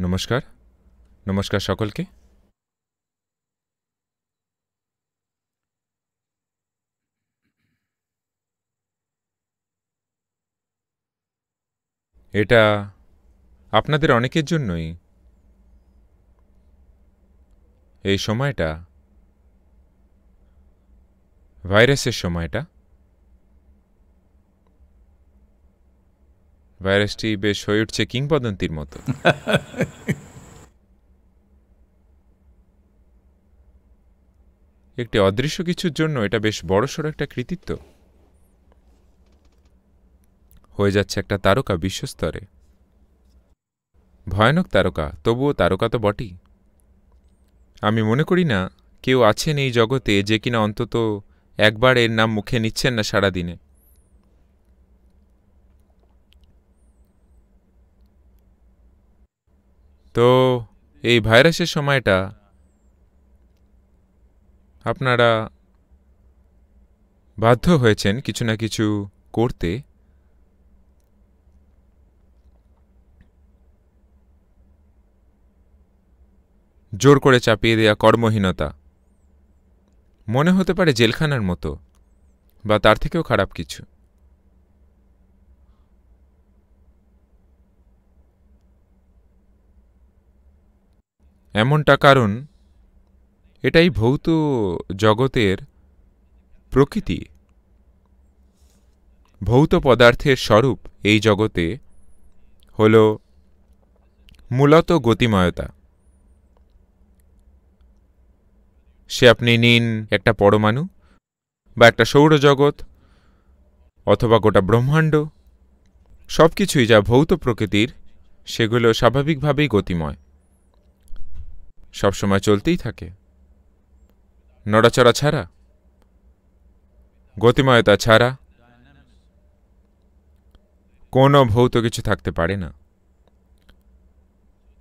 নমস্কার। নমস্কার সকলকে। এটা আপনাদের অনেকের জন্যই। এই সময়টা ভাইরাসের সময়টা। ভাইরাসটি বেশ হয়ে উঠছে কিংবদন্তির মতো। একটি অদৃশ্য কিছুর জন্য এটা বেশ বড়সড় একটা কৃতিত্ব। হয়ে যাচ্ছে একটা তারকা বিশ্বস্তরে। ভয়ানক তারকা, তবুও তারকা তো বটেই। আমি মনে করি না, কেউ আছেন এই জগতে যে কিনা অন্তত একবার এর নাম মুখে নিচ্ছেন না সারাদিনে। তো এই ভাইরাসের সময়টা আপনারা বাধ্য হয়েছেন কিছু না কিছু করতে। জোর করে চাপিয়ে দেয়া কর্মহীনতা। মনে হতে পারে জেলখানার মতো, বা তার থেকেও খারাপ কিছু। এমনটা কারণ, এটাই ভৌত জগতের প্রকৃতি। ভৌত পদার্থের স্বরূপ এই জগতে হল মূলত গতিময়তা। সে আপনি নিন একটা পরমাণু বা একটা সৌরজগৎ অথবা গোটা ব্রহ্মাণ্ড সব কিছুই যা ভৌত প্রকৃতির, সেগুলো স্বাভাবিকভাবেই গতিময়। সবসময় চলতেই থাকে। নড়াচড়া ছাড়া, গতিময়তা ছাড়া কোনো ভৌত কিছু থাকতে পারে না।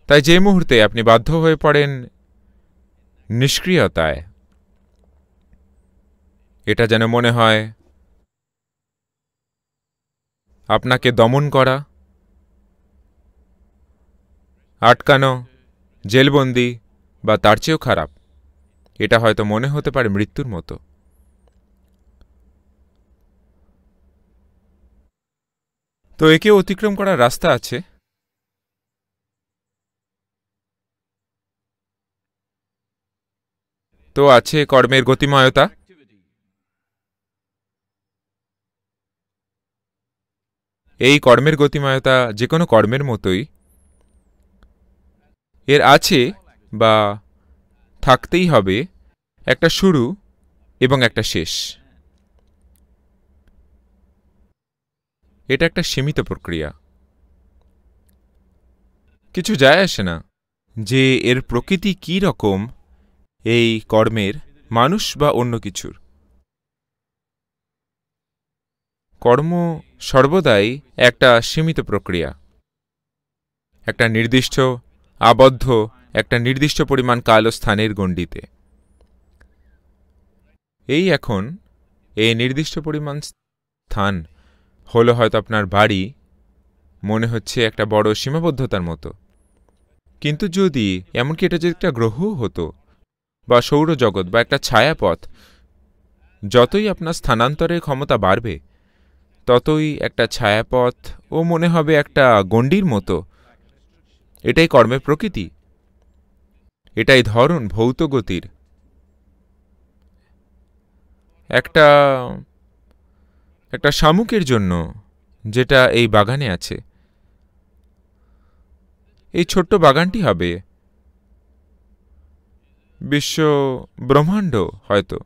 তাই যে মুহূর্তে আপনি বাধ্য হয়ে পড়েন নিষ্ক্রিয়তায়, এটা যেন মনে হয় আপনাকে দমন করা, আটকানো, জেলবন্দি বা তার চেয়েও খারাপ। এটা হয়তো মনে হতে পারে মৃত্যুর মতো। তো একে অতিক্রম করার রাস্তা আছে? তো আছে কর্মের গতিময়তা। এই কর্মের গতিময়তা যে কোনো কর্মের মতোই। এর আছে বা থাকতেই হবে একটা শুরু এবং একটা শেষ। এটা একটা সীমিত প্রক্রিয়া। কিছু যায় আসে না যে এর প্রকৃতি কী রকম এই কর্মের মানুষ বা অন্য কিছুর। কর্ম সর্বদাই একটা সীমিত প্রক্রিয়া। একটা নির্দিষ্ট, আবদ্ধ একটা নির্দিষ্ট পরিমাণ কালো স্থানের গণ্ডিতে। এই এখন, এই নির্দিষ্ট পরিমাণ স্থান হলো হয়তো আপনার বাড়ি, মনে হচ্ছে একটা বড় সীমাবদ্ধতার মতো। কিন্তু যদি এমনকি এটা যদি একটা গ্রহ হতো, বা সৌরজগৎ, বা একটা ছায়াপথ, যতই আপনার স্থানান্তরের ক্ষমতা বাড়বে, ততই একটা ছায়াপথ ও মনে হবে একটা গণ্ডির মতো। এটাই কর্মের প্রকৃতি। এটাই ধরন ভৌত গতির একটা একটা শামুকের জন্য যেটা এই বাগানে আছে। এই ছোট্ট বাগানটি হবে বিশ্ব ব্রহ্মাণ্ড হয়তো।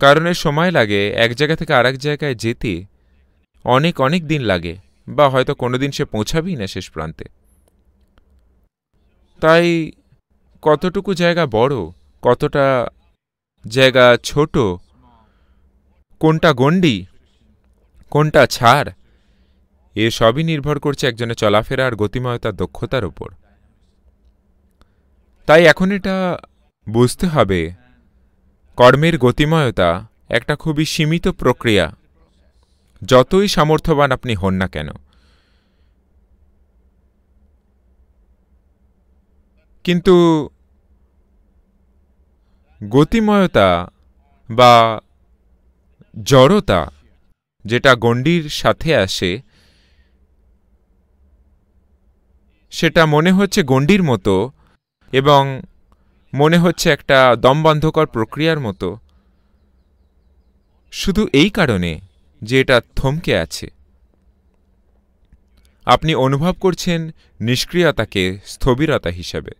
কারণ সময় লাগে এক জায়গা থেকে আরেক জায়গায় যেতে। অনেক অনেক দিন লাগে বা হয়তো কোনোদিন সে পৌঁছাবেই না শেষ প্রান্তে। তাই কতটুকু জায়গা বড়, কতটা জায়গা ছোট, কোনটা গণ্ডি, কোনটা ছাড়, এ সবই নির্ভর করছে একজনের চলাফেরা আর গতিময়তার দক্ষতার উপর। তাই এখন এটা বুঝতে হবে, কর্মের গতিময়তা একটা খুবই সীমিত প্রক্রিয়া, যতই সামর্থ্যবান আপনি হন না কেন। কিন্তু গতিময়তা বা জড়তা যেটা গণ্ডির সাথে আসে, সেটা মনে হচ্ছে গণ্ডির মতো এবং মনে হচ্ছে একটা দমবন্ধকর প্রক্রিয়ার মতো। শুধু এই কারণে যে এটা থমকে আছে। আপনি অনুভব করছেন নিষ্ক্রিয়তাকে স্থবিরতা হিসাবে।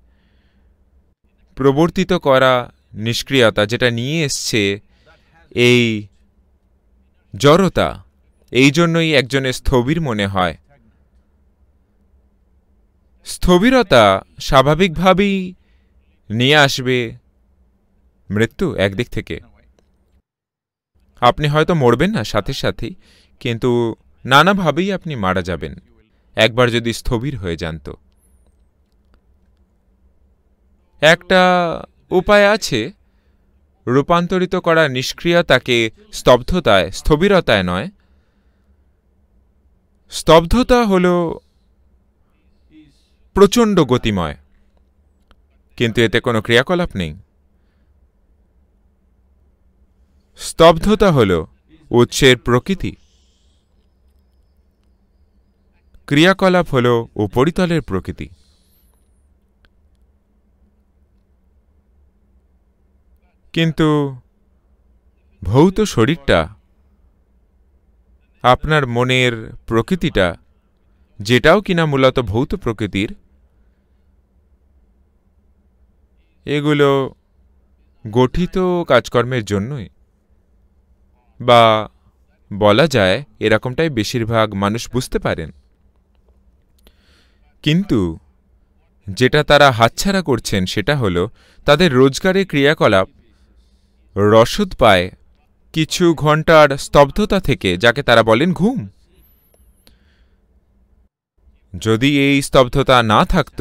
প্রবর্তিত করা নিষ্ক্রিয়তা যেটা নিয়ে এসছে এই জড়তা, এই জন্যই একজনের স্থবির মনে হয়। স্থবিরতা স্বাভাবিকভাবেই নিয়ে আসবে মৃত্যু একদিক থেকে। আপনি হয়তো মরবেন না, সাথে সাথেই, কিন্তু নানাভাবেই আপনি মারা যাবেন। একবার যদি স্থবির হয়ে যান তো। একটা উপায় আছে? রূপান্তরিত করা নিষ্ক্রিয়তাকে স্তব্ধতায়, স্থবিরতায় নয়। স্তব্ধতা হল প্রচণ্ড গতিময়। কিন্তু এতে কোনো ক্রিয়াকলাপ নেই। স্তব্ধতা হল উৎসের প্রকৃতি। ক্রিয়াকলাপ হল উপরিতলের প্রকৃতি। কিন্তু ভৌত শরীরটা, আপনার মনের প্রকৃতিটা, যেটাও কিনা মূলত ভৌত প্রকৃতির, এগুলো গঠিত কাজকর্মের জন্যই। বা বলা যায় এরকমটাই বেশিরভাগ মানুষ বুঝতে পারেন। কিন্তু যেটা তারা হাতছাড়া করছেন সেটা হলো তাদের রোজগারের ক্রিয়াকলাপ রসদ পায় কিছু ঘণ্টার স্তব্ধতা থেকে, যাকে তারা বলেন ঘুম। যদি এই স্তব্ধতা না থাকত,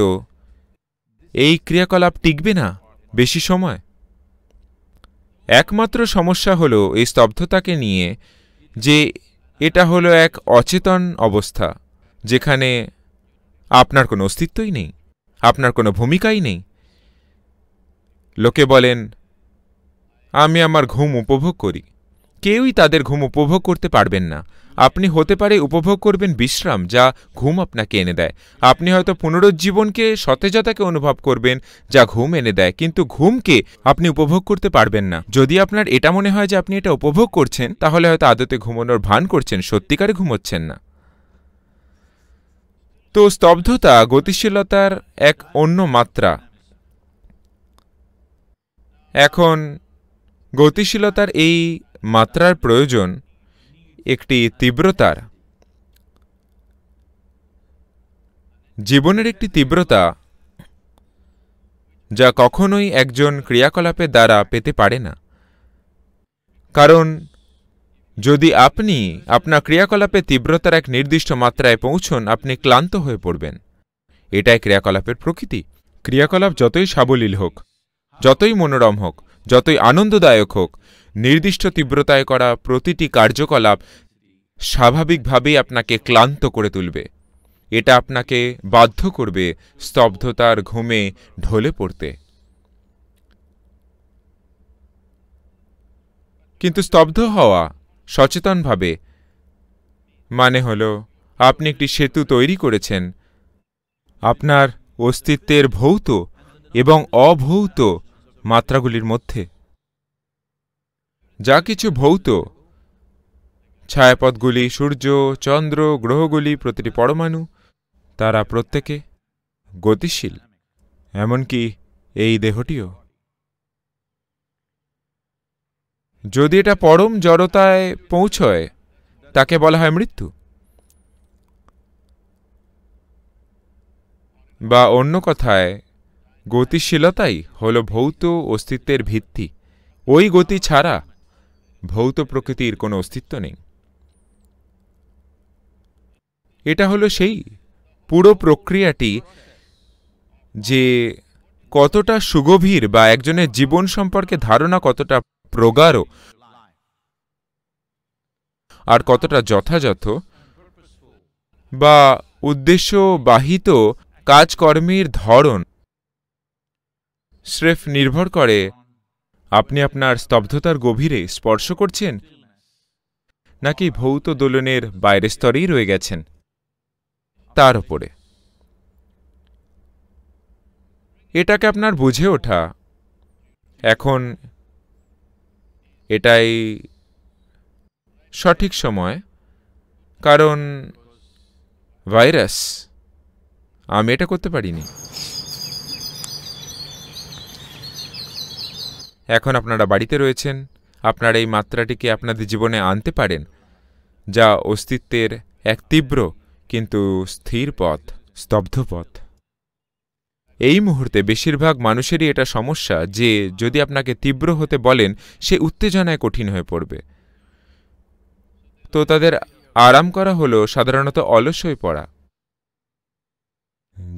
এই ক্রিয়াকলাপ টিকবে না বেশি সময়। একমাত্র সমস্যা হলো এই স্তব্ধতাকে নিয়ে যে এটা হলো এক অচেতন অবস্থা, যেখানে আপনার কোনো অস্তিত্বই নেই, আপনার কোনো ভূমিকাই নেই। লোকে বলেন আমি আমার ঘুম উপভোগ করি। কেউই তাদের ঘুম উপভোগ করতে পারবেন না। আপনি হতে পারে উপভোগ করবেন বিশ্রাম, যা ঘুম আপনাকে এনে দেয়। আপনি হয়তো পুনরুজ্জীবনকে সতেজতাকে অনুভব করবেন, যা ঘুম এনে দেয়। কিন্তু ঘুমকে আপনি উপভোগ করতে পারবেন না। যদি আপনার এটা মনে হয় যে আপনি এটা উপভোগ করছেন, তাহলে হয়তো আদতে ঘুমানোর ভান করছেন, সত্যিকারে ঘুমোচ্ছেন না। তো স্তব্ধতা, গতিশীলতার এক অন্য মাত্রা। এখন গতিশীলতার এই মাত্রার প্রয়োজন একটি তীব্রতার। জীবনের একটি তীব্রতা যা কখনোই একজন ক্রিয়াকলাপের দ্বারা পেতে পারে না। কারণ, যদি আপনি আপনার ক্রিয়াকলাপের তীব্রতার এক নির্দিষ্ট মাত্রায় পৌঁছন, আপনি ক্লান্ত হয়ে পড়বেন। এটাই ক্রিয়াকলাপের প্রকৃতি। ক্রিয়াকলাপ যতই সাবলীল হোক, যতই মনোরম হোক যতই আনন্দদায়ক হোক, নির্দিষ্ট তীব্রতায় করা প্রতিটি কার্যকলাপ স্বাভাবিকভাবেই আপনাকে ক্লান্ত করে তুলবে। এটা আপনাকে বাধ্য করবে স্তব্ধতার ঘুমে ঢলে পড়তে। কিন্তু স্তব্ধ হওয়া সচেতনভাবে মানে হল, আপনি একটি সেতু তৈরি করেছেন। আপনার অস্তিত্বের ভৌত এবং অভৌত মাত্রাগুলির মধ্যে। যা কিছু ভৌত, ছায়াপথগুলি, সূর্য, চন্দ্র, গ্রহগুলি, প্রতিটি পরমাণু, তারা প্রত্যেকে গতিশীল, এমনকি এই দেহটিও। যদি এটা পরম জড়তায় পৌঁছয়, তাকে বলা হয় মৃত্যু। বা অন্য কথায় গতিশীলতাই হল ভৌত অস্তিত্বের ভিত্তি। ওই গতি ছাড়া ভৌত প্রকৃতির কোনো অস্তিত্ব নেই। এটা হলো সেই পুরো প্রক্রিয়াটি যে কতটা সুগভীর বা একজনের জীবন সম্পর্কে ধারণা কতটা প্রগাঢ় আর কতটা যথাযথ বা উদ্দেশ্যবাহিত কাজকর্মের ধরন স্রেফ নির্ভর করে। আপনি আপনার স্তব্ধতার গভীরে স্পর্শ করছেন? নাকি ভৌত দোলনের বাইরের স্তরেই রয়ে গেছেন? তার ওপরে এটাকে আপনার বুঝে ওঠা। এখন এটাই সঠিক সময়। কারণ ভাইরাস, আমি এটা করতে পারিনি। এখন আপনারা বাড়িতে রয়েছেন, আপনারা এই মাত্রাটিকে আপনাদের জীবনে আনতে পারেন, যা অস্তিত্বের এক তীব্র কিন্তু স্থির পথ, স্তব্ধ পথ। এই মুহূর্তে বেশিরভাগ মানুষেরই এটা সমস্যা যে, যদি আপনাকে তীব্র হতে বলেন, সে উত্তেজনায় কঠিন হয়ে পড়বে। তো তাদের আরাম করা হলো সাধারণত অলস হয়ে পড়া।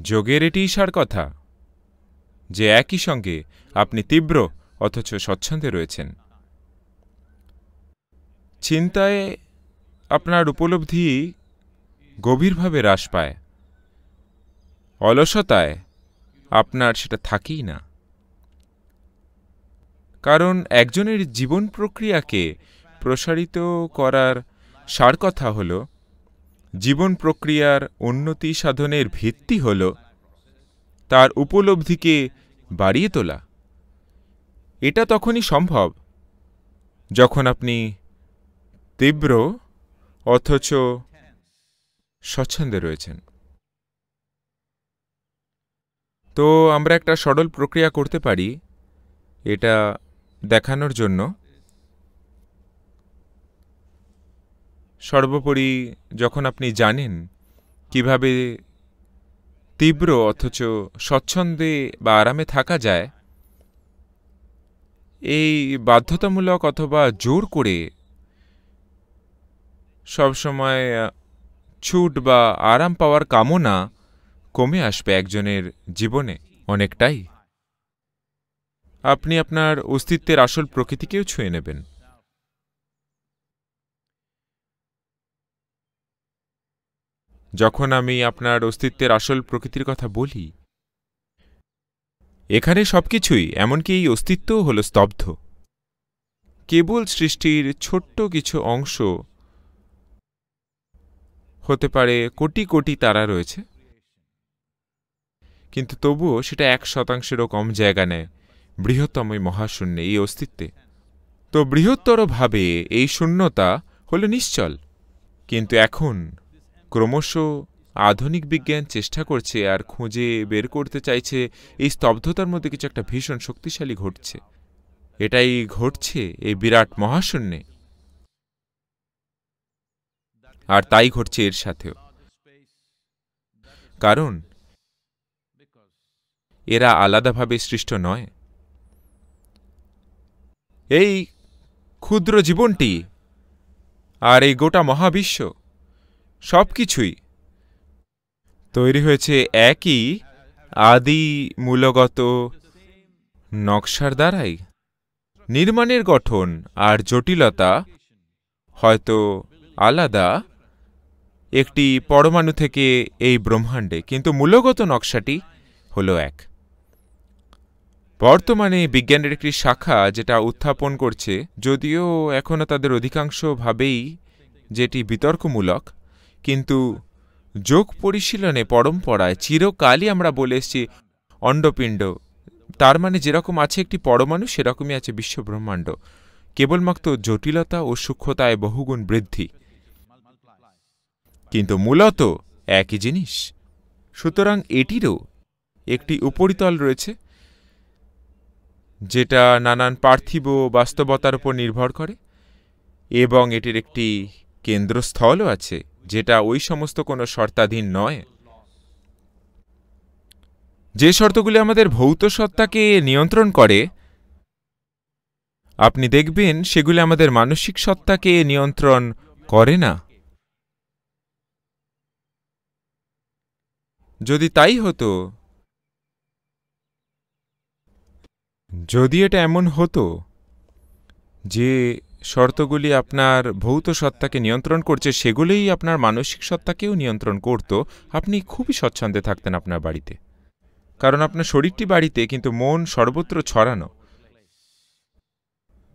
যোগের এটি সার কথা, যে একই সঙ্গে আপনি তীব্র অথচ স্বচ্ছন্দে রয়েছেন। চিন্তায় আপনার উপলব্ধি গভীরভাবে হ্রাস পায়। অলসতায় আপনার সেটা থাকেই না। কারণ একজনের জীবন প্রক্রিয়াকে প্রসারিত করার সার কথা হল, জীবন প্রক্রিয়ার উন্নতি সাধনের ভিত্তি হল তার উপলব্ধিকে বাড়িয়ে তোলা। এটা তখনই সম্ভব যখন আপনি তীব্র অথচ স্বচ্ছন্দে রয়েছেন। তো আমরা একটা সরল প্রক্রিয়া করতে পারি এটা দেখানোর জন্য। সর্বোপরি যখন আপনি জানেন কীভাবে তীব্র অথচ স্বচ্ছন্দে বা আরামে থাকা যায় এই বাধ্যতামূলক অথবা জোর করে সবসময় ছুট বা আরাম পাওয়ার কামনা কমে আসবে একজনের জীবনে অনেকটাই। আপনি আপনার অস্তিত্বের আসল প্রকৃতিকেও ছুঁয়ে নেবেন। যখন আমি আপনার অস্তিত্বের আসল প্রকৃতির কথা বলি এখানে সবকিছুই, এমনকি এই অস্তিত্বও হল স্তব্ধ। কেবল সৃষ্টির ছোট্ট কিছু অংশ হতে পারে কোটি কোটি তারা রয়েছে। কিন্তু তবুও সেটা এক শতাংশেরও কম জায়গা নেয়, বৃহত্তম মহাশূন্যে, এই অস্তিত্বে। তো বৃহত্তরভাবে এই শূন্যতা হল নিশ্চল। কিন্তু এখন ক্রমশ আধুনিক বিজ্ঞান চেষ্টা করছে আর খুঁজে বের করতে চাইছে, এই স্তব্ধতার মধ্যে কিছু একটা ভীষণ শক্তিশালী ঘটছে। এটাই ঘটছে এই বিরাট মহাশূন্যে। আর তাই ঘটছে এর সাথেও। কারণ, এরা আলাদাভাবে সৃষ্ট নয়। এই ক্ষুদ্র জীবনটি আর এই গোটা মহাবিশ্ব সব কিছুই তৈরি হয়েছে একই আদি মূলগত নকশার দ্বারাই। নির্মাণের গঠন আর জটিলতা হয়তো আলাদা, একটি পরমাণু থেকে এই ব্রহ্মাণ্ডে, কিন্তু মূলগত নকশাটি হল এক। বর্তমানে বিজ্ঞানের একটি শাখা যেটা উত্থাপন করছে, যদিও এখনও তাদের অধিকাংশ ভাবেই যেটি বিতর্কমূলক, কিন্তু যোগ পরিশীলনে পরম্পরায় চিরকালই আমরা বলে এসছি অণ্ডপিণ্ড তার মানে যেরকম আছে একটি পরমাণু, সেরকমই আছে বিশ্বব্রহ্মাণ্ড। কেবলমাত্র জটিলতা ও সূক্ষ্মতায় বহুগুণ বৃদ্ধি। কিন্তু মূলত একই জিনিস। সুতরাং এটিরও একটি উপরিতল রয়েছে, যেটা নানান পার্থিব বাস্তবতার উপর নির্ভর করে, এবং এটির একটি কেন্দ্রস্থলও আছে। যেটা ওই সমস্ত কোনো শর্তাধীন নয়। যে শর্তগুলি আমাদের ভৌত সত্তাকে নিয়ন্ত্রণ করে, আপনি দেখবেন সেগুলি আমাদের মানসিক সত্তাকে নিয়ন্ত্রণ করে না। যদি তাই হতো, যদি এটা এমন হতো যে শর্তগুলি আপনার ভৌত সত্তাকে নিয়ন্ত্রণ করছে, সেগুলোই আপনার মানসিক সত্তাকেও নিয়ন্ত্রণ করত। আপনি খুবই স্বচ্ছন্দে থাকতেন আপনার বাড়িতে। কারণ আপনার শরীরটি বাড়িতে, কিন্তু মন সর্বত্র ছড়ানো।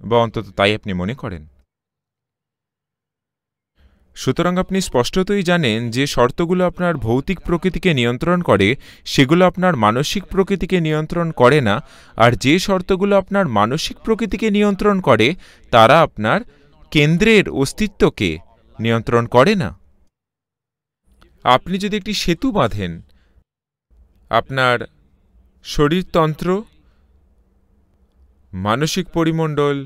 বা অন্তত তাই আপনি মনে করেন। সুতরাং আপনি স্পষ্টতই জানেন যে শর্তগুলো আপনার ভৌতিক প্রকৃতিকে নিয়ন্ত্রণ করে, সেগুলো আপনার মানসিক প্রকৃতিকে নিয়ন্ত্রণ করে না, আর যে শর্তগুলো আপনার মানসিক প্রকৃতিকে নিয়ন্ত্রণ করে, তারা আপনার কেন্দ্রের অস্তিত্বকে নিয়ন্ত্রণ করে না। আপনি যদি একটি সেতু বাঁধেন, আপনার শরীরতন্ত্র, মানসিক পরিমণ্ডল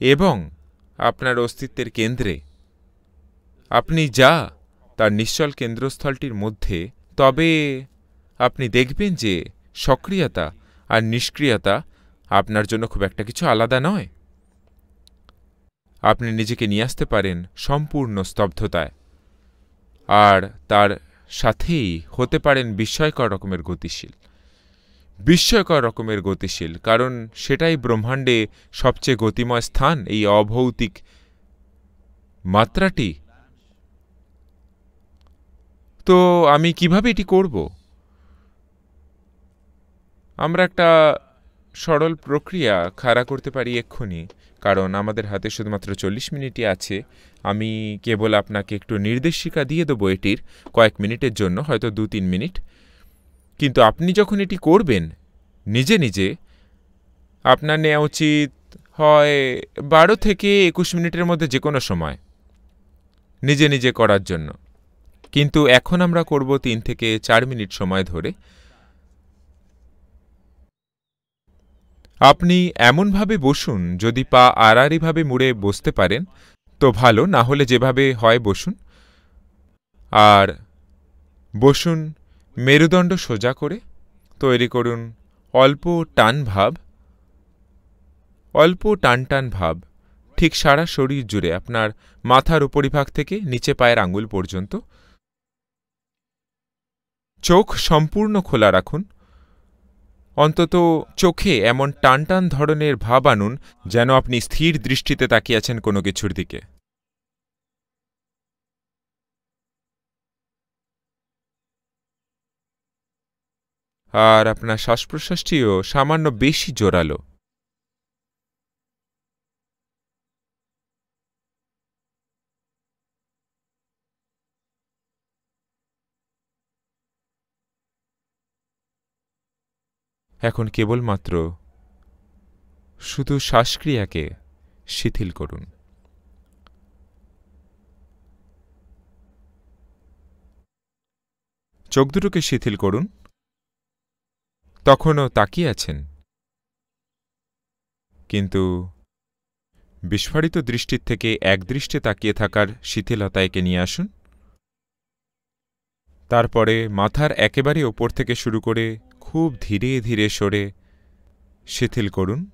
এবং আপনার অস্তিত্বের কেন্দ্রে। আপনি যা, তার নিশ্চল কেন্দ্রস্থলটির মধ্যে, তবে আপনি দেখবেন যে সক্রিয়তা আর নিষ্ক্রিয়তা আপনার জন্য খুব একটা কিছু আলাদা নয়। আপনি নিজেকে নিয়ে আসতে পারেন সম্পূর্ণ স্তব্ধতায়। আর তার সাথেই হতে পারেন বিস্ময়কর রকমের গতিশীল। বিস্ময়কর রকমের গতিশীল, কারণ সেটাই ব্রহ্মাণ্ডে সবচেয়ে গতিময় স্থান, এই অভৌতিক মাত্রাটি। তো আমি কীভাবে এটি করব? আমরা একটা সরল প্রক্রিয়া খাড়া করতে পারি এক্ষুনি, কারণ আমাদের হাতে শুধুমাত্র চল্লিশ মিনিটই আছে। আমি কেবল আপনাকে একটু নির্দেশিকা দিয়ে দেবো এটির, কয়েক মিনিটের জন্য, হয়তো দু তিন মিনিট। কিন্তু আপনি যখন এটি করবেন, নিজে নিজে, আপনার নেওয়া উচিত হয় বারো থেকে একুশ মিনিটের মধ্যে যে কোনো সময়, নিজে নিজে করার জন্য। কিন্তু এখন আমরা করব তিন থেকে চার মিনিট সময় ধরে। আপনি এমনভাবে বসুন, যদি পা আড়াআড়িভাবে মুড়ে বসতে পারেন, তো ভালো, না হলে যেভাবে হয় বসুন। আর বসুন মেরুদণ্ড সোজা করে তৈরি করুন অল্প টান ভাব। অল্প টান টান ভাব, ঠিক সারা শরীর জুড়ে আপনার মাথার উপরিভাগ থেকে নিচে পায়ের আঙ্গুল পর্যন্ত। চোখ সম্পূর্ণ খোলা রাখুন। অন্তত চোখে এমন টান টান ধরনের ভাব আনুন যেন আপনি স্থির দৃষ্টিতে তাকিয়েছেন কোনো কিছুর দিকে। আর আপনার শ্বাস প্রশ্বাসটিও সামান্য বেশি জোরালো। এখন কেবলমাত্র শুধু শ্বাসক্রিয়াকে শিথিল করুন। চোখ দুটোকে শিথিল করুন। তখনও তাকিয়ে আছেন। কিন্তু বিস্ফারিত দৃষ্টির থেকে একদৃষ্টে তাকিয়ে থাকার শিথিলতা একে নিয়ে আসুন। তারপরে মাথার একেবারে ওপর থেকে শুরু করে খুব ধীরে ধীরে সরে শিথিল করুন।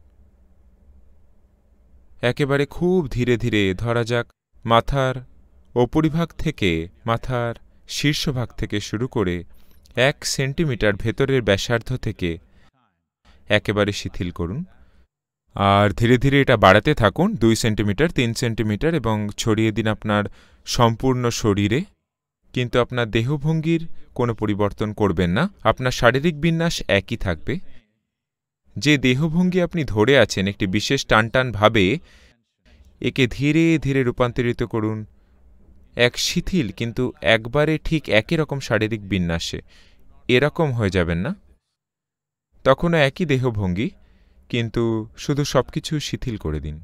একেবারে খুব ধীরে ধীরে ধরা যাক মাথার ওপরিভাগ থেকে মাথার শীর্ষভাগ থেকে শুরু করে এক সেন্টিমিটার ভেতরের ব্যাসার্ধ থেকে একেবারে শিথিল করুন। আর ধীরে ধীরে এটা বাড়াতে থাকুন, দুই সেন্টিমিটার, তিন সেন্টিমিটার এবং ছড়িয়ে দিন আপনার সম্পূর্ণ শরীরে। কিন্তু আপনার দেহভঙ্গির কোনো পরিবর্তন করবেন না, আপনার শারীরিক বিন্যাস একই থাকবে। যে দেহভঙ্গি আপনি ধরে আছেন, একটি বিশেষ টানটান ভাবে, একে ধীরে ধীরে রূপান্তরিত করুন। এক শিথিল কিন্তু একবারে ঠিক একই রকম শারীরিক বিন্যাসে। এরকম হয়ে যাবেন না। তখনও একই দেহভঙ্গি, কিন্তু শুধু সব কিছু শিথিল করে দিন।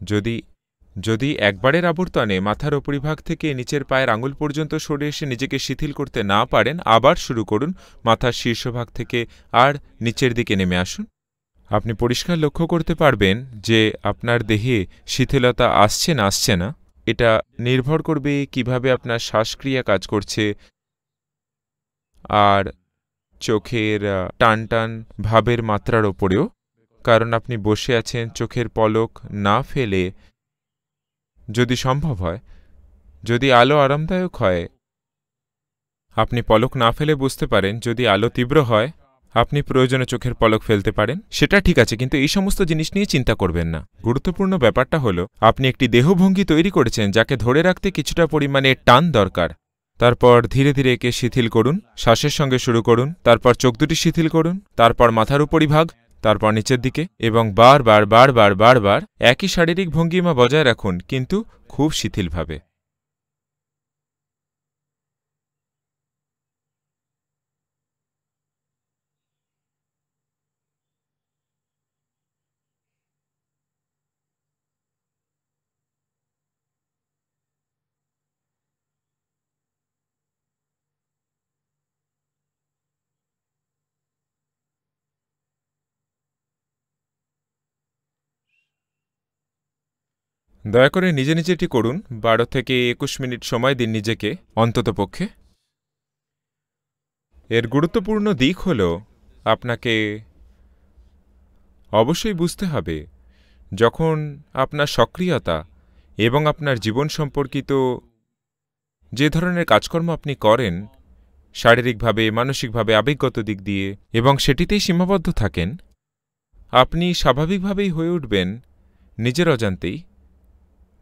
যদি যদি একবারের আবর্তনে মাথার উপরিভাগ থেকে নিচের পায়ের আঙুল পর্যন্ত সরে এসে নিজেকে শিথিল করতে না পারেন, আবার শুরু করুন মাথার শীর্ষভাগ থেকে আর নিচের দিকে নেমে আসুন। আপনি পরিষ্কার লক্ষ্য করতে পারবেন যে আপনার দেহে শিথিলতা আসছে না আসছে না। এটা নির্ভর করবে কীভাবে আপনার শ্বাসক্রিয়া কাজ করছে। আর চোখের টান টান ভাবের মাত্রার ওপরেও, কারণ আপনি বসে আছেন, চোখের পলক না ফেলে যদি সম্ভব হয়, যদি আলো আরামদায়ক হয়, আপনি পলক না ফেলে বুঝতে পারেন যদি আলো তীব্র হয়। আপনি প্রয়োজনে চোখের পলক ফেলতে পারেন, সেটা ঠিক আছে, কিন্তু এই সমস্ত জিনিস নিয়ে চিন্তা করবেন না। গুরুত্বপূর্ণ ব্যাপারটা হলো, আপনি একটি দেহভঙ্গি তৈরি করেছেন যাকে ধরে রাখতে কিছুটা পরিমাণে টান দরকার। তারপর ধীরে ধীরে একে শিথিল করুন, শ্বাসের সঙ্গে শুরু করুন, তারপর চোখ দুটি শিথিল করুন, তারপর মাথার উপরিভাগ, তারপর নিচের দিকে, এবং বারবার বারবার বারবার একই শারীরিক ভঙ্গিমা বজায় রাখুন, কিন্তু খুব শিথিলভাবে। দয়া করে নিজে নিজে এটি করুন। বারো থেকে একুশ মিনিট সময় দিন নিজেকে, অন্তত পক্ষে। এর গুরুত্বপূর্ণ দিক হল, আপনাকে অবশ্যই বুঝতে হবে, যখন আপনার সক্রিয়তা এবং আপনার জীবন সম্পর্কিত যে ধরনের কাজকর্ম আপনি করেন, শারীরিকভাবে, মানসিকভাবে আবেগগত দিক দিয়ে এবং সেটিতেই সীমাবদ্ধ থাকেন, আপনি স্বাভাবিকভাবেই হয়ে উঠবেন নিজের অজান্তেই।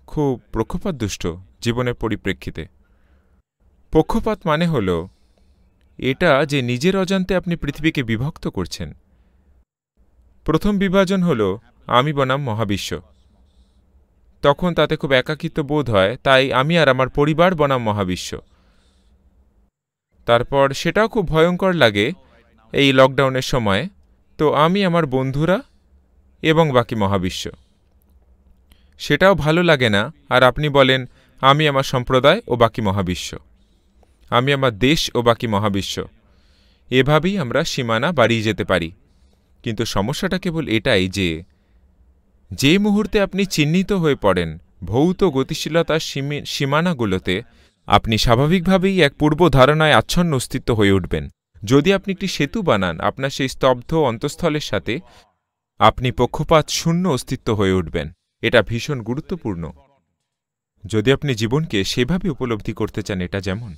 খুব পক্ষপাতদুষ্ট জীবনের পরিপ্রেক্ষিতে। পক্ষপাত মানে হল, এটা যে নিজের অজান্তে আপনি পৃথিবীকে বিভক্ত করছেন। প্রথম বিভাজন হল, আমি বনাম মহাবিশ্ব। তখন তাতে খুব একাকিত্ব বোধ হয়, তাই আমি আর আমার পরিবার বনাম মহাবিশ্ব। তারপর সেটাও খুব ভয়ঙ্কর লাগে এই লকডাউনের সময়, তো আমি আমার বন্ধুরা এবং বাকি মহাবিশ্ব। সেটাও ভালো লাগে না, আর আপনি বলেন, আমি আমার সম্প্রদায় ও বাকি মহাবিশ্ব। আমি আমার দেশ ও বাকি মহাবিশ্ব। এভাবেই আমরা সীমানা বাড়িয়ে যেতে পারি। কিন্তু সমস্যাটা কেবল এটাই যে যে মুহূর্তে আপনি চিহ্নিত হয়ে পড়েন ভৌত গতিশীলতার সীমানাগুলোতে, আপনি স্বাভাবিকভাবেই এক পূর্ব ধারণায় আচ্ছন্ন অস্তিত্ব হয়ে উঠবেন। যদি আপনি একটি সেতু বানান, আপনার সেই স্তব্ধ অন্তঃস্থলের সাথে আপনি পক্ষপাত শূন্য অস্তিত্ব হয়ে উঠবেন। এটা ভীষণ গুরুত্বপূর্ণ। যদি আপনি জীবনকে সেভাবে উপলব্ধি করতে চান এটা যেমন